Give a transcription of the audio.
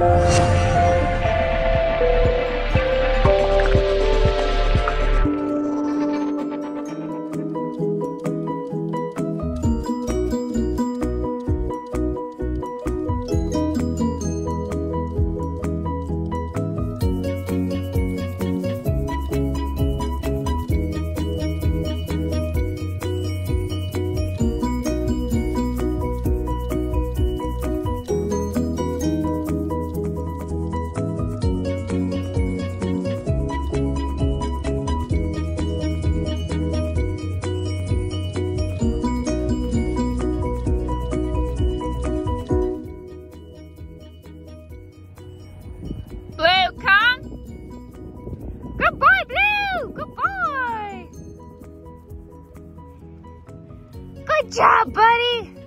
啊 Good job, buddy.